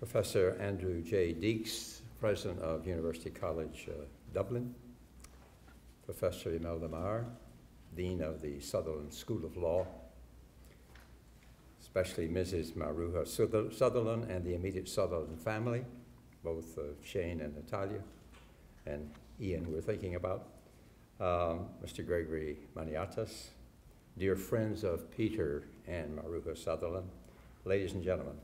Professor Andrew J. Deeks, President of University College uh, Dublin, Professor Imelda Maher, Dean of the Sutherland School of Law, especially Mrs. Maruja Sutherland and the immediate Sutherland family, both uh, Shane and Natalia, and Ian we're thinking about, um, Mr. Gregory Maniatis, dear friends of Peter and Maruja Sutherland, ladies and gentlemen.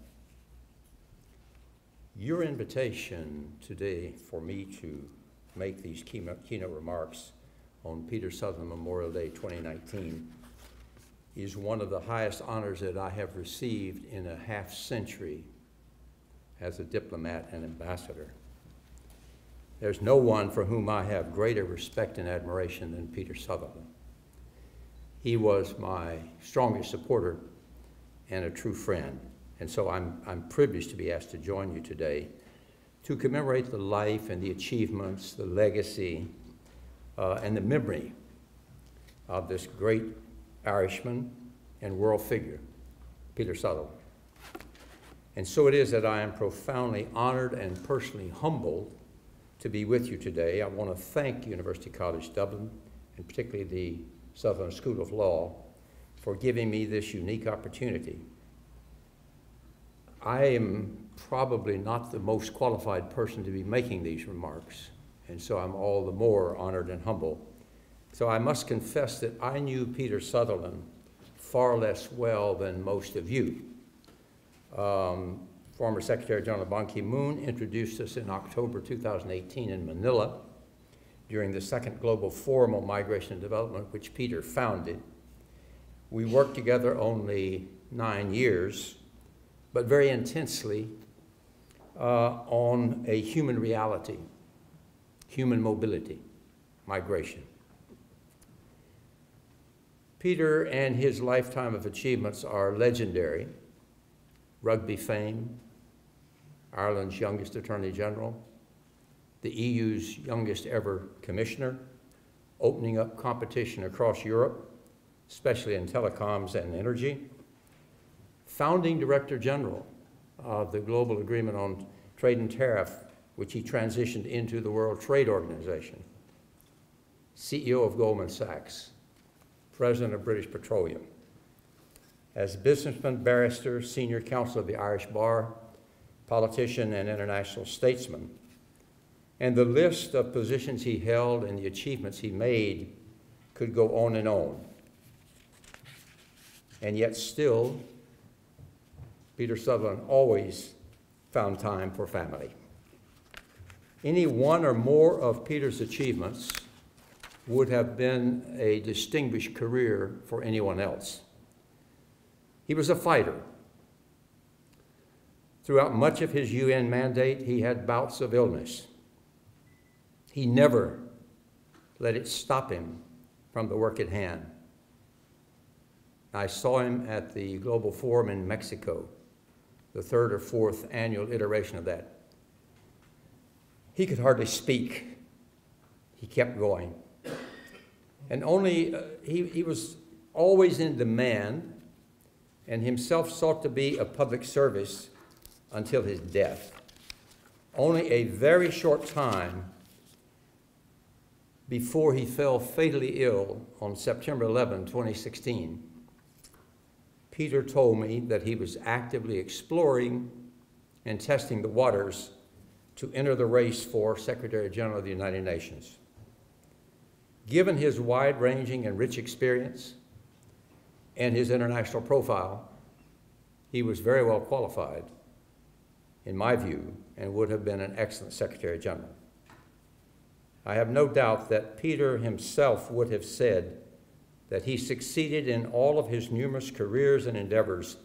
Your invitation today for me to make these keynote remarks on Peter Sutherland Memorial Day 2019 is one of the highest honors that I have received in a half century as a diplomat and ambassador. There's no one for whom I have greater respect and admiration than Peter Sutherland. He was my strongest supporter and a true friend. And so I'm, I'm privileged to be asked to join you today to commemorate the life and the achievements, the legacy, uh, and the memory of this great Irishman and world figure, Peter Sutherland. And so it is that I am profoundly honored and personally humbled to be with you today. I want to thank University College Dublin, and particularly the Sutherland School of Law, for giving me this unique opportunity. I am probably not the most qualified person to be making these remarks, and so I'm all the more honored and humble. So I must confess that I knew Peter Sutherland far less well than most of you. Um, former Secretary General Ban Ki-moon introduced us in October 2018 in Manila during the second Global Forum on Migration and Development, which Peter founded. We worked together only nine years, but very intensely uh, on a human reality, human mobility, migration. Peter and his lifetime of achievements are legendary. Rugby fame, Ireland's youngest Attorney General, the EU's youngest ever commissioner, opening up competition across Europe, especially in telecoms and energy, founding Director General of the Global Agreement on Trade and Tariff, which he transitioned into the World Trade Organization, CEO of Goldman Sachs, President of British Petroleum. As businessman, barrister, senior counsel of the Irish Bar, politician, and international statesman. And the list of positions he held and the achievements he made could go on and on. And yet, still, Peter Sutherland always found time for family. Any one or more of Peter's achievements would have been a distinguished career for anyone else. He was a fighter Throughout much of his UN mandate, he had bouts of illness. He never let it stop him from the work at hand. I saw him at the Global Forum in Mexico, the third or fourth annual iteration of that. He could hardly speak. He kept going. And only, uh, he, he was always in demand and himself sought to be a public service until his death. Only a very short time before he fell fatally ill on September 11, 2016, Peter told me that he was actively exploring and testing the waters to enter the race for Secretary General of the United Nations. Given his wide ranging and rich experience and his international profile, he was very well qualified in my view, and would have been an excellent Secretary General. I have no doubt that Peter himself would have said that he succeeded in all of his numerous careers and endeavors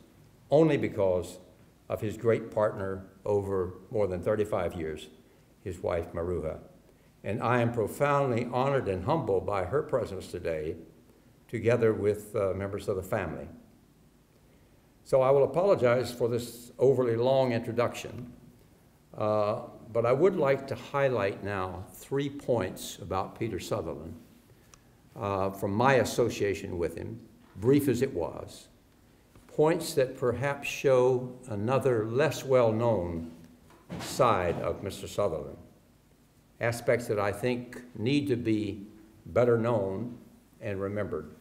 only because of his great partner over more than 35 years, his wife Maruja. And I am profoundly honored and humbled by her presence today, together with uh, members of the family. So I will apologize for this overly long introduction, uh, but I would like to highlight now three points about Peter Sutherland uh, from my association with him, brief as it was, points that perhaps show another less well-known side of Mr. Sutherland, aspects that I think need to be better known and remembered.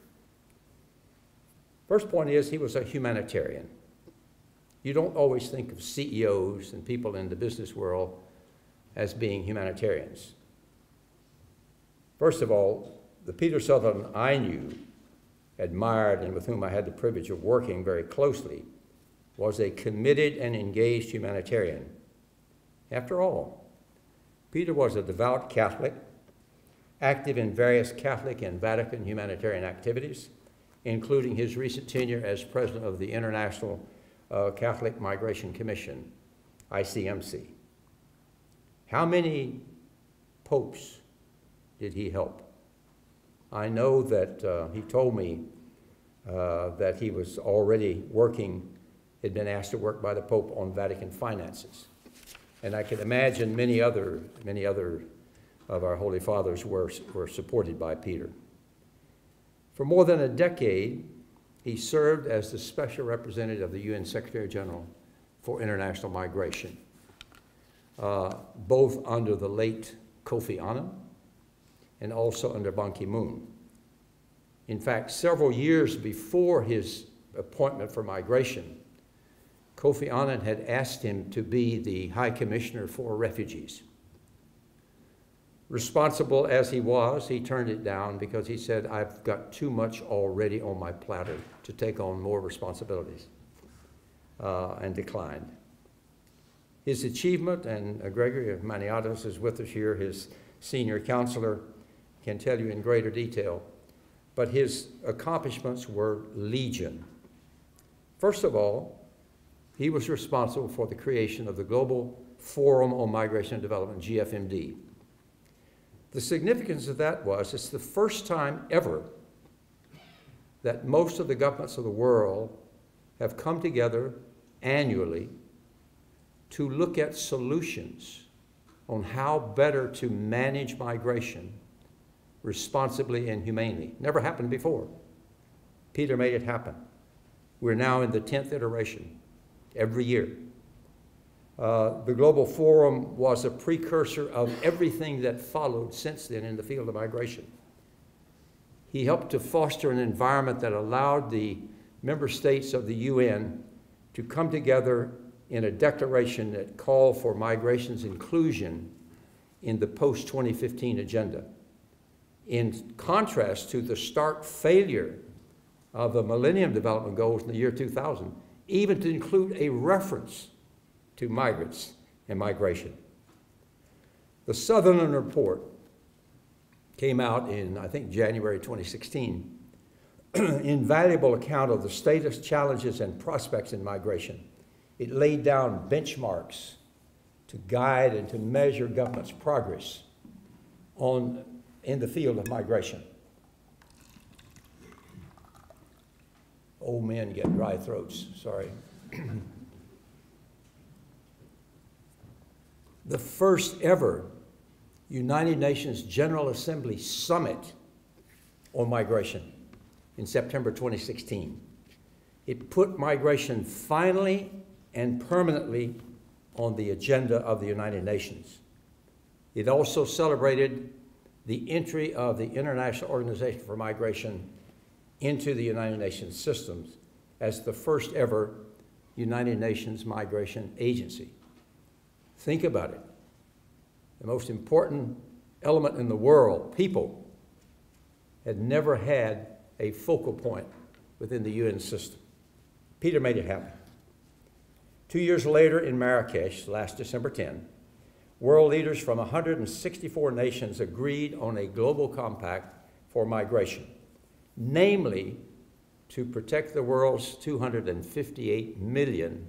First point is he was a humanitarian. You don't always think of CEOs and people in the business world as being humanitarians. First of all, the Peter Sutherland I knew, admired, and with whom I had the privilege of working very closely was a committed and engaged humanitarian. After all, Peter was a devout Catholic, active in various Catholic and Vatican humanitarian activities, including his recent tenure as president of the International uh, Catholic Migration Commission, ICMC. How many popes did he help? I know that uh, he told me uh, that he was already working, had been asked to work by the Pope on Vatican finances. And I can imagine many other, many other of our Holy Fathers were, were supported by Peter. For more than a decade, he served as the special representative of the UN Secretary General for International Migration, uh, both under the late Kofi Annan and also under Ban Ki moon. In fact, several years before his appointment for migration, Kofi Annan had asked him to be the High Commissioner for Refugees. Responsible as he was, he turned it down because he said, I've got too much already on my platter to take on more responsibilities, uh, and declined. His achievement, and Gregory of Maniatis is with us here, his senior counselor, can tell you in greater detail, but his accomplishments were legion. First of all, he was responsible for the creation of the Global Forum on Migration and Development, GFMD. The significance of that was it's the first time ever that most of the governments of the world have come together annually to look at solutions on how better to manage migration responsibly and humanely. Never happened before. Peter made it happen. We're now in the 10th iteration every year. Uh, the Global Forum was a precursor of everything that followed since then in the field of migration. He helped to foster an environment that allowed the member states of the UN to come together in a declaration that called for migration's inclusion in the post 2015 agenda. In contrast to the stark failure of the Millennium Development Goals in the year 2000, even to include a reference to migrants and migration. The Sutherland Report came out in, I think, January 2016. Invaluable account of the status, challenges, and prospects in migration. It laid down benchmarks to guide and to measure government's progress on, in the field of migration. Old men get dry throats, sorry. the first ever United Nations General Assembly Summit on migration in September 2016. It put migration finally and permanently on the agenda of the United Nations. It also celebrated the entry of the International Organization for Migration into the United Nations systems as the first ever United Nations Migration Agency. Think about it. The most important element in the world, people, had never had a focal point within the UN system. Peter made it happen. Two years later in Marrakesh, last December 10, world leaders from 164 nations agreed on a global compact for migration, namely to protect the world's 258 million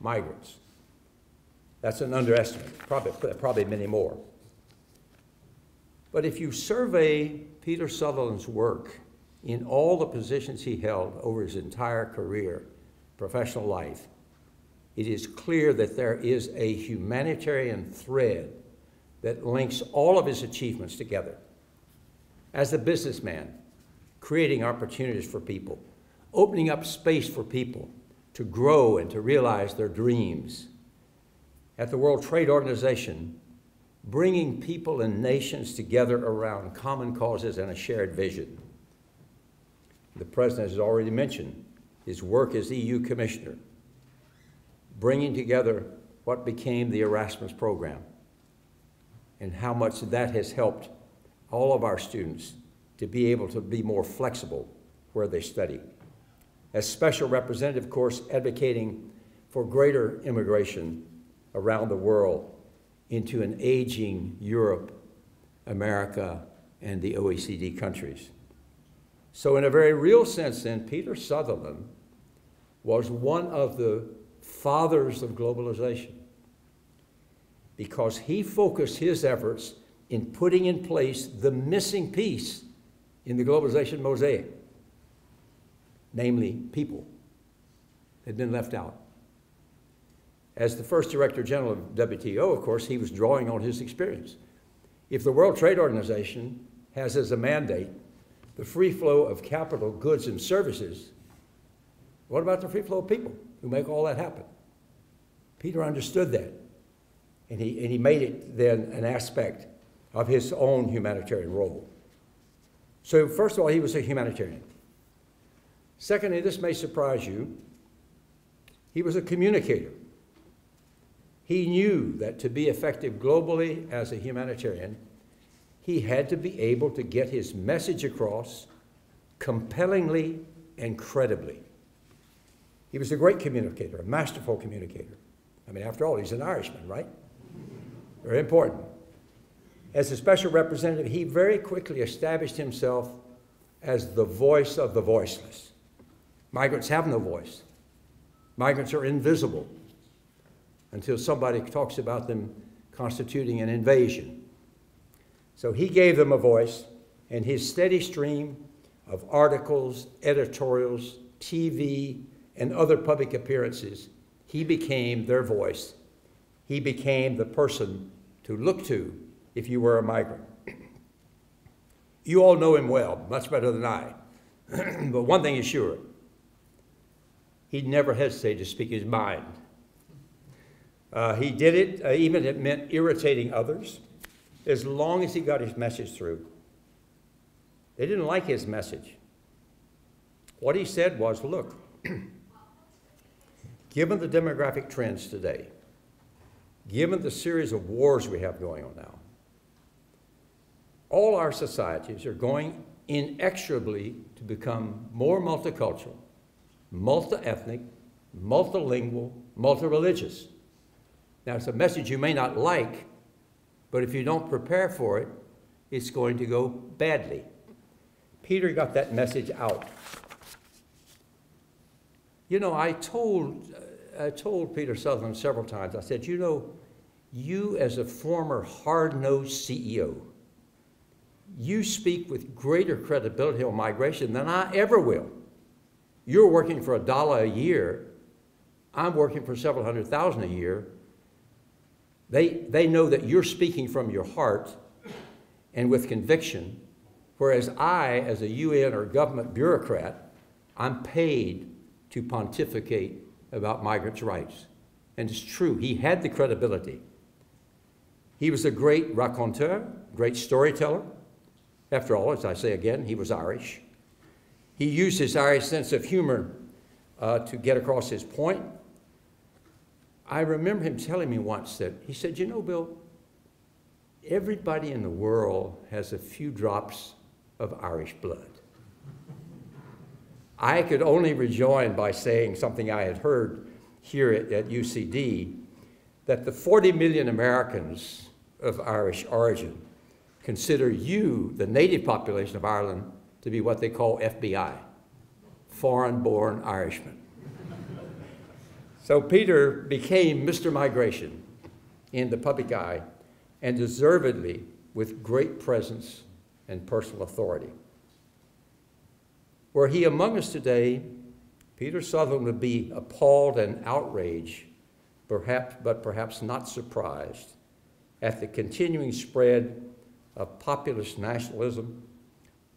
migrants. That's an underestimate, probably, probably many more. But if you survey Peter Sutherland's work in all the positions he held over his entire career, professional life, it is clear that there is a humanitarian thread that links all of his achievements together. As a businessman, creating opportunities for people, opening up space for people to grow and to realize their dreams, at the World Trade Organization, bringing people and nations together around common causes and a shared vision. The President has already mentioned his work as EU Commissioner, bringing together what became the Erasmus program and how much that has helped all of our students to be able to be more flexible where they study. As special representative, of course, advocating for greater immigration around the world into an aging Europe, America, and the OECD countries. So, in a very real sense, then, Peter Sutherland was one of the fathers of globalization because he focused his efforts in putting in place the missing piece in the globalization mosaic, namely people, had been left out. As the first Director General of WTO, of course, he was drawing on his experience. If the World Trade Organization has as a mandate the free flow of capital, goods, and services, what about the free flow of people who make all that happen? Peter understood that, and he, and he made it then an aspect of his own humanitarian role. So, first of all, he was a humanitarian. Secondly, this may surprise you, he was a communicator. He knew that to be effective globally as a humanitarian, he had to be able to get his message across compellingly and credibly. He was a great communicator, a masterful communicator. I mean, after all, he's an Irishman, right? Very important. As a special representative, he very quickly established himself as the voice of the voiceless. Migrants have no voice. Migrants are invisible until somebody talks about them constituting an invasion. So he gave them a voice, and his steady stream of articles, editorials, TV, and other public appearances, he became their voice. He became the person to look to if you were a migrant. You all know him well, much better than I. but one thing is sure he never hesitated to speak his mind. Uh, he did it, uh, even if it meant irritating others, as long as he got his message through. They didn't like his message. What he said was look, given the demographic trends today, given the series of wars we have going on now, all our societies are going inexorably to become more multicultural, multi-ethnic, multilingual, multi-religious. Now, it's a message you may not like, but if you don't prepare for it, it's going to go badly. Peter got that message out. You know, I told, uh, I told Peter Sutherland several times, I said, you know, you as a former hard-nosed CEO, you speak with greater credibility on migration than I ever will. You're working for a dollar a year. I'm working for several hundred thousand a year. They, they know that you're speaking from your heart and with conviction, whereas I, as a UN or government bureaucrat, I'm paid to pontificate about migrants' rights. And it's true, he had the credibility. He was a great raconteur, great storyteller. After all, as I say again, he was Irish. He used his Irish sense of humor uh, to get across his point. I remember him telling me once that he said, You know, Bill, everybody in the world has a few drops of Irish blood. I could only rejoin by saying something I had heard here at, at UCD that the 40 million Americans of Irish origin consider you, the native population of Ireland, to be what they call FBI, foreign born Irishmen. so Peter became Mr. Migration in the public eye and deservedly with great presence and personal authority. Were he among us today, Peter Sutherland would be appalled and outraged, perhaps, but perhaps not surprised at the continuing spread of populist nationalism,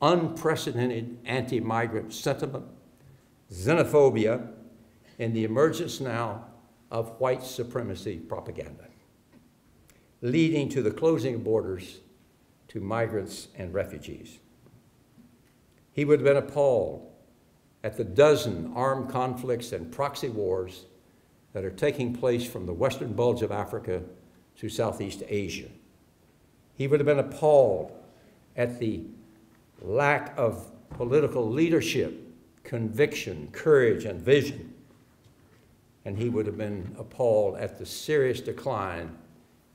unprecedented anti migrant sentiment, xenophobia, and the emergence now of white supremacy propaganda, leading to the closing of borders to migrants and refugees. He would have been appalled at the dozen armed conflicts and proxy wars that are taking place from the western bulge of Africa to Southeast Asia. He would have been appalled at the lack of political leadership, conviction, courage, and vision. And he would have been appalled at the serious decline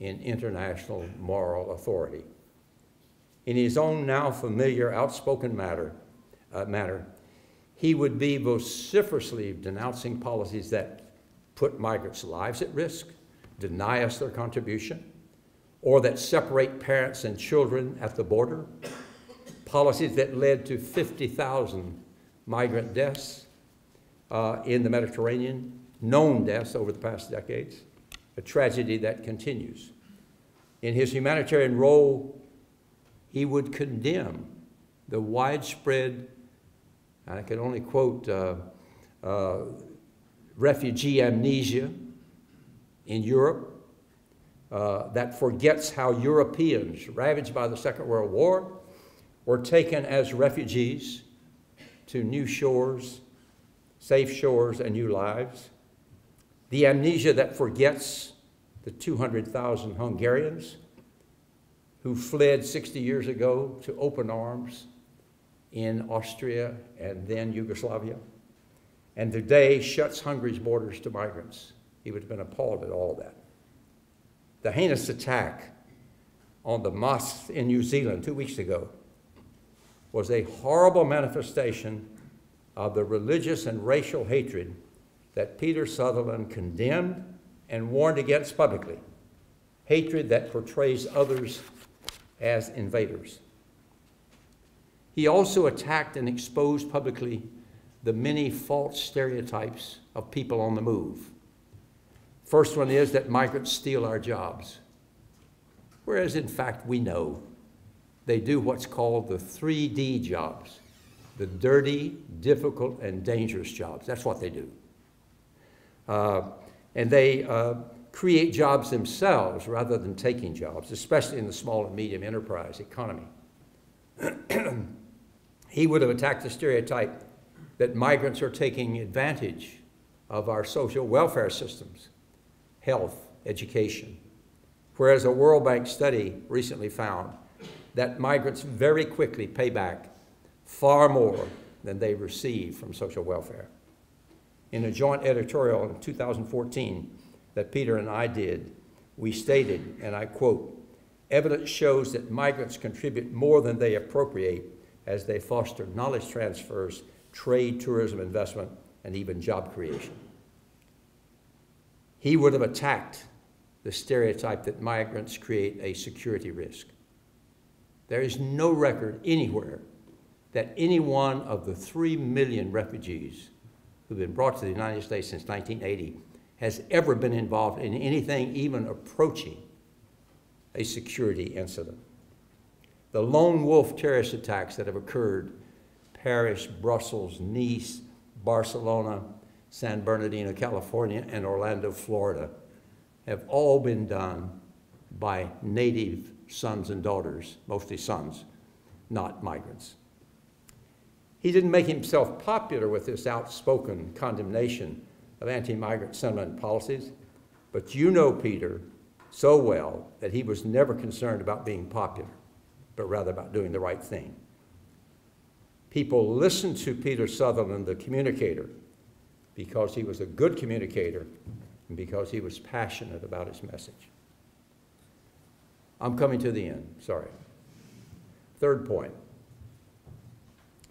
in international moral authority. In his own now familiar, outspoken matter, uh, he would be vociferously denouncing policies that put migrants' lives at risk, deny us their contribution, or that separate parents and children at the border, policies that led to 50,000 migrant deaths uh, in the Mediterranean, known deaths over the past decades, a tragedy that continues. In his humanitarian role, he would condemn the widespread, I can only quote uh, uh, refugee amnesia in Europe uh, that forgets how Europeans, ravaged by the Second World War, were taken as refugees to new shores, safe shores, and new lives. The amnesia that forgets the 200,000 Hungarians who fled 60 years ago to open arms in Austria and then Yugoslavia and today shuts Hungary's borders to migrants. He would have been appalled at all of that. The heinous attack on the mosques in New Zealand two weeks ago was a horrible manifestation of the religious and racial hatred that Peter Sutherland condemned and warned against publicly. Hatred that portrays others as invaders. He also attacked and exposed publicly the many false stereotypes of people on the move. First one is that migrants steal our jobs, whereas in fact we know they do what's called the 3D jobs the dirty, difficult, and dangerous jobs. That's what they do. Uh, and they uh, create jobs themselves rather than taking jobs, especially in the small and medium enterprise economy. he would have attacked the stereotype that migrants are taking advantage of our social welfare systems, health, education. Whereas a World Bank study recently found that migrants very quickly pay back far more than they receive from social welfare. In a joint editorial in 2014 that Peter and I did, we stated, and I quote, evidence shows that migrants contribute more than they appropriate as they foster knowledge transfers trade, tourism, investment, and even job creation. He would have attacked the stereotype that migrants create a security risk. There is no record anywhere that any one of the three million refugees who've been brought to the United States since 1980 has ever been involved in anything even approaching a security incident. The lone wolf terrorist attacks that have occurred Paris, Brussels, Nice, Barcelona, San Bernardino, California, and Orlando, Florida have all been done by native sons and daughters, mostly sons, not migrants. He didn't make himself popular with this outspoken condemnation of anti migrant sentiment policies, but you know Peter so well that he was never concerned about being popular, but rather about doing the right thing people listened to Peter Sutherland, the communicator, because he was a good communicator and because he was passionate about his message. I'm coming to the end, sorry. Third point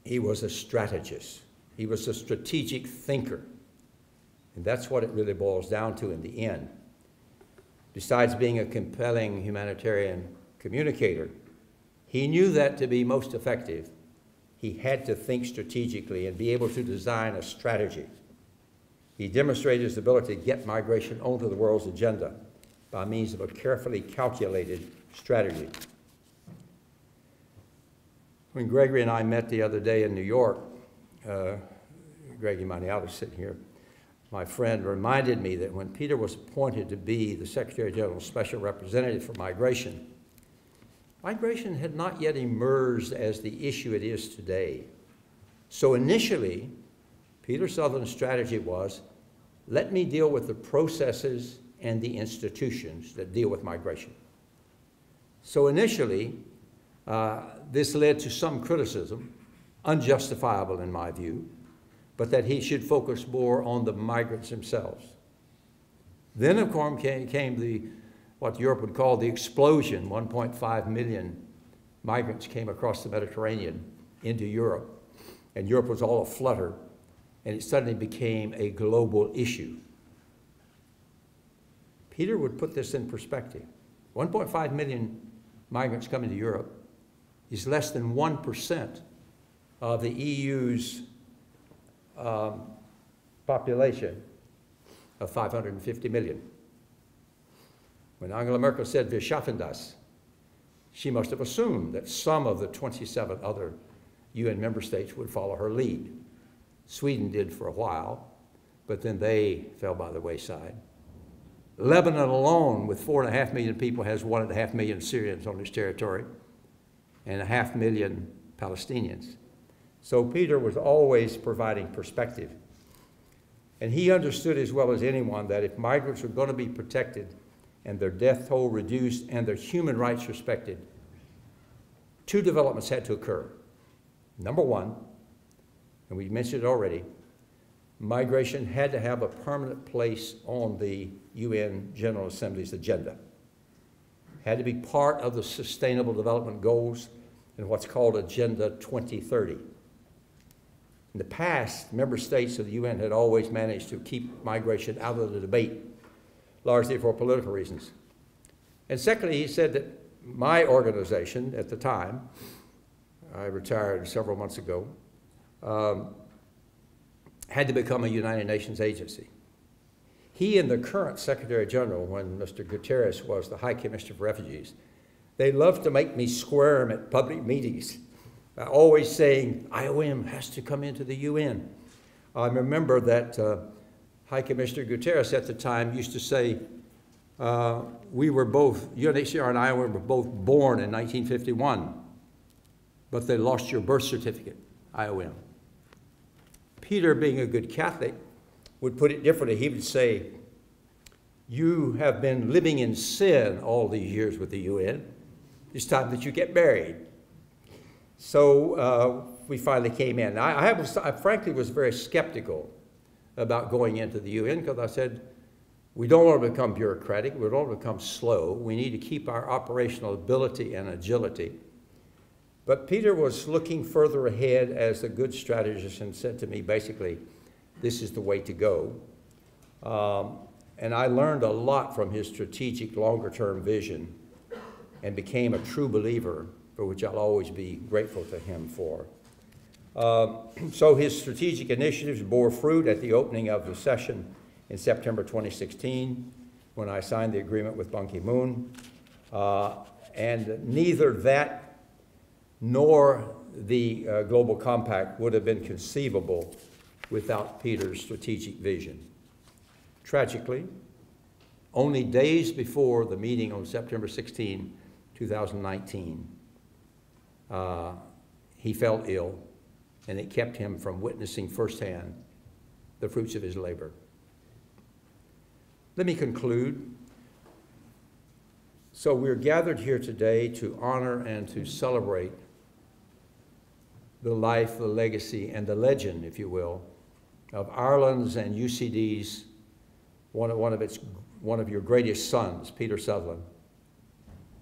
he was a strategist, he was a strategic thinker. And that's what it really boils down to in the end. Besides being a compelling humanitarian communicator, he knew that to be most effective, he had to think strategically and be able to design a strategy. He demonstrated his ability to get migration onto the world's agenda by means of a carefully calculated strategy. When Gregory and I met the other day in New York, uh, Greg Maniatis sitting here, my friend, reminded me that when Peter was appointed to be the Secretary General's Special Representative for Migration, migration had not yet emerged as the issue it is today. So initially, Peter Sutherland's strategy was let me deal with the processes and the institutions that deal with migration. So initially, uh, this led to some criticism, unjustifiable in my view, but that he should focus more on the migrants themselves. Then, of course, came, came the, what Europe would call the explosion. 1.5 million migrants came across the Mediterranean into Europe, and Europe was all aflutter, and it suddenly became a global issue. Peter would put this in perspective. 1.5 million migrants coming to Europe is less than 1% of the EU's um, population of 550 million. When Angela Merkel said, Wir schaffen das, she must have assumed that some of the 27 other UN member states would follow her lead. Sweden did for a while, but then they fell by the wayside. Lebanon alone, with four and a half million people, has one and a half million Syrians on its territory and a half million Palestinians. So Peter was always providing perspective. And he understood as well as anyone that if migrants were going to be protected and their death toll reduced and their human rights respected, two developments had to occur. Number one, and we mentioned it already, migration had to have a permanent place on the UN General Assembly's agenda. Had to be part of the Sustainable Development Goals and what's called Agenda 2030. In the past, member states of the UN had always managed to keep migration out of the debate, largely for political reasons. And secondly, he said that my organization at the time, I retired several months ago, um, had to become a United Nations agency. He and the current Secretary General, when Mr. Guterres was the High Commissioner for Refugees, they loved to make me squirm at public meetings, uh, always saying IOM has to come into the UN. I remember that uh, High Commissioner Guterres at the time used to say, uh, we were both, UNHCR and IOM were both born in 1951, but they lost your birth certificate, IOM. Peter, being a good Catholic, would put it differently. He would say, You have been living in sin all these years with the UN. It's time that you get married. So uh, we finally came in. I, I, was, I frankly was very skeptical about going into the UN because I said, we don't want to become bureaucratic. We don't want to become slow. We need to keep our operational ability and agility. But Peter was looking further ahead as a good strategist and said to me, basically, this is the way to go. Um, and I learned a lot from his strategic, longer term vision and became a true believer, for which I'll always be grateful to him for. Um, so his strategic initiatives bore fruit at the opening of the session in September 2016 when I signed the agreement with Ban Ki moon. Uh, and neither that nor the uh, Global Compact would have been conceivable without Peter's strategic vision. Tragically, only days before the meeting on September 16, 2019, uh, he fell ill, and it kept him from witnessing firsthand the fruits of his labor. Let me conclude. So, we're gathered here today to honor and to celebrate the life, the legacy, and the legend, if you will, of Ireland's and UCD's, one of, one of, its, one of your greatest sons, Peter Sutherland.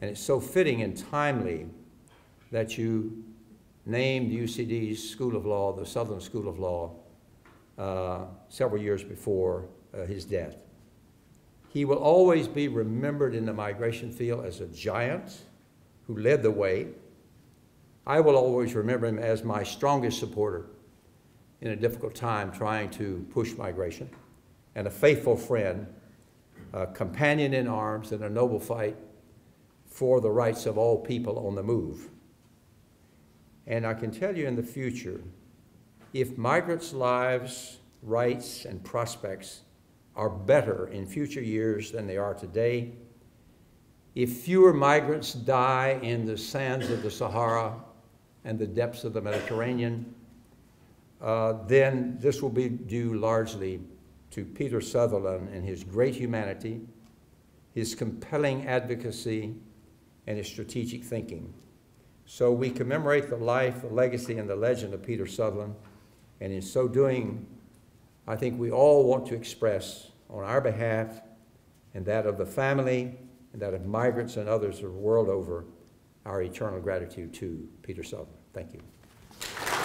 And it's so fitting and timely that you named UCD's School of Law the Sutherland School of Law uh, several years before uh, his death. He will always be remembered in the migration field as a giant who led the way. I will always remember him as my strongest supporter in a difficult time trying to push migration, and a faithful friend, a companion in arms in a noble fight for the rights of all people on the move. And I can tell you in the future, if migrants' lives rights, and prospects are better in future years than they are today. If fewer migrants die in the sands of the Sahara and the depths of the Mediterranean, uh, then this will be due largely to Peter Sutherland and his great humanity, his compelling advocacy, and his strategic thinking. So we commemorate the life, the legacy, and the legend of Peter Sutherland, and in so doing, I think we all want to express on our behalf and that of the family and that of migrants and others of the world over our eternal gratitude to Peter Sutherland. Thank you.